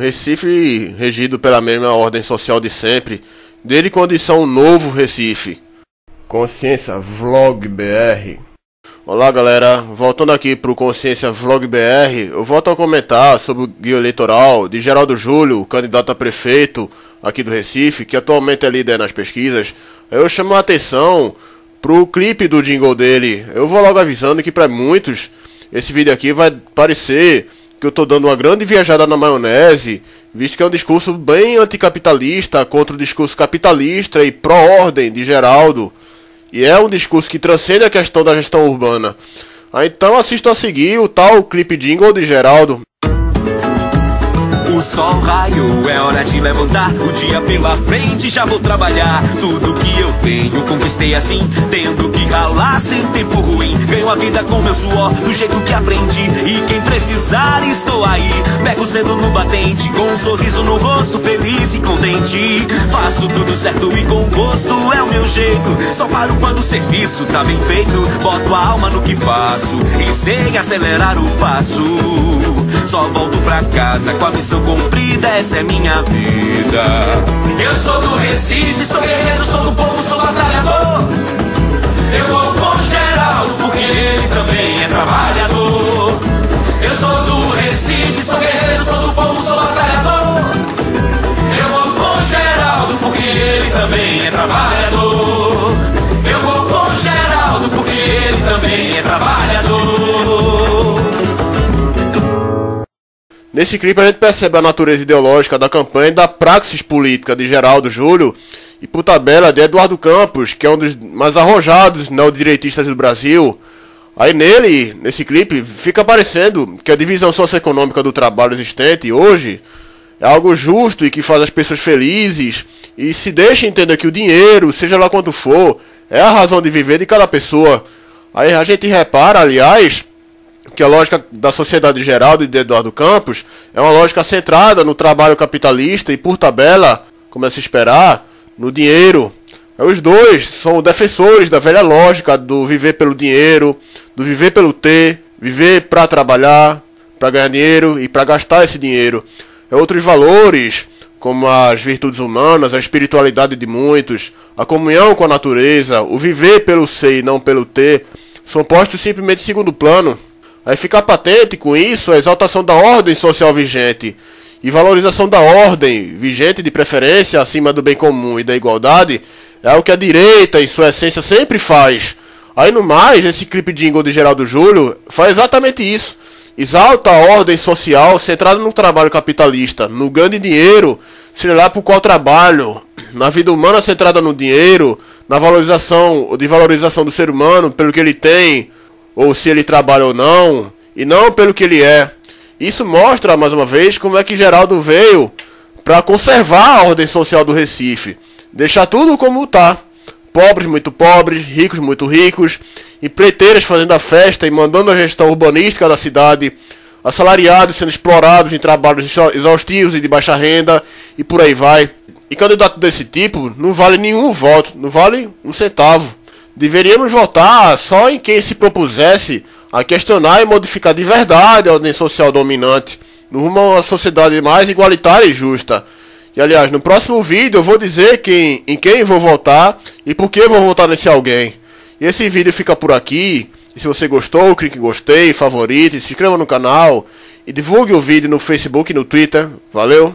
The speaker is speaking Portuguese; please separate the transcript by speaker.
Speaker 1: Recife regido pela mesma ordem social de sempre, desde condição novo Recife. Consciência Vlog BR. Olá galera, voltando aqui pro Consciência Vlog BR, eu volto a comentar sobre o guia eleitoral de Geraldo Júlio, candidato a prefeito aqui do Recife, que atualmente é líder nas pesquisas. Eu chamo a atenção pro clipe do jingle dele. Eu vou logo avisando que para muitos esse vídeo aqui vai parecer que eu tô dando uma grande viajada na maionese, visto que é um discurso bem anticapitalista contra o discurso capitalista e pró-ordem de Geraldo. E é um discurso que transcende a questão da gestão urbana. Ah, então assista a seguir o tal clipe jingle de Geraldo.
Speaker 2: O sol raio, é hora de levantar. O dia pela frente, já vou trabalhar. Tudo que eu tenho, conquistei assim. Tendo que ralar sem tempo ruim. A vida com meu suor, do jeito que aprendi. E quem precisar, estou aí. Pego cedo no batente, com um sorriso no rosto, feliz e contente. Faço tudo certo e com gosto, é o meu jeito. Só paro quando o serviço tá bem feito. Boto a alma no que faço e sei acelerar o passo. Só volto pra casa com a missão cumprida, essa é minha vida. Eu sou do Recife, sou guerreiro, sou do povo, sou batalhador. Eu vou com Geraldo, porque ele também é trabalhador. Eu sou do Recife, sou guerreiro, sou do povo, sou batalhador. Eu vou com Geraldo, porque ele também é trabalhador. Eu vou com Geraldo, porque ele também é trabalhador.
Speaker 1: Nesse clipe a gente percebe a natureza ideológica da campanha e da praxis política de Geraldo Júlio e por tabela de Eduardo Campos, que é um dos mais arrojados neodireitistas do Brasil. Aí nele, nesse clipe, fica parecendo que a divisão socioeconômica do trabalho existente hoje é algo justo e que faz as pessoas felizes e se deixa entender que o dinheiro, seja lá quanto for, é a razão de viver de cada pessoa. Aí a gente repara, aliás, que a lógica da sociedade geral de Eduardo Campos é uma lógica centrada no trabalho capitalista e, por tabela, como é se esperar, no dinheiro. Os dois são defensores da velha lógica do viver pelo dinheiro, do viver pelo ter, viver para trabalhar, para ganhar dinheiro e para gastar esse dinheiro. É outros valores, como as virtudes humanas, a espiritualidade de muitos, a comunhão com a natureza, o viver pelo ser e não pelo ter, são postos simplesmente em segundo plano. Aí fica patente com isso a exaltação da ordem social vigente e valorização da ordem vigente de preferência acima do bem comum e da igualdade é o que a direita, em sua essência, sempre faz. Aí no mais, esse clipe jingle de Geraldo Júlio faz exatamente isso. Exalta a ordem social centrada no trabalho capitalista, no ganho de dinheiro, seja lá por qual trabalho, na vida humana centrada no dinheiro, na valorização ou de valorização do ser humano pelo que ele tem, ou se ele trabalha ou não, e não pelo que ele é. Isso mostra, mais uma vez, como é que Geraldo veio para conservar a ordem social do Recife, deixar tudo como está. Pobres muito pobres, ricos muito ricos, empreiteiras fazendo a festa e mandando a gestão urbanística da cidade, assalariados sendo explorados em trabalhos exaustivos e de baixa renda, e por aí vai. E candidato desse tipo não vale nenhum voto, não vale um centavo. Deveríamos votar só em quem se propusesse a questionar e modificar de verdade a ordem social dominante, rumo a uma sociedade mais igualitária e justa. E aliás, no próximo vídeo eu vou dizer quem, em quem vou votar e por que vou votar nesse alguém. E esse vídeo fica por aqui. E se você gostou, clique em gostei, favorite, se inscreva no canal e divulgue o vídeo no Facebook e no Twitter. Valeu!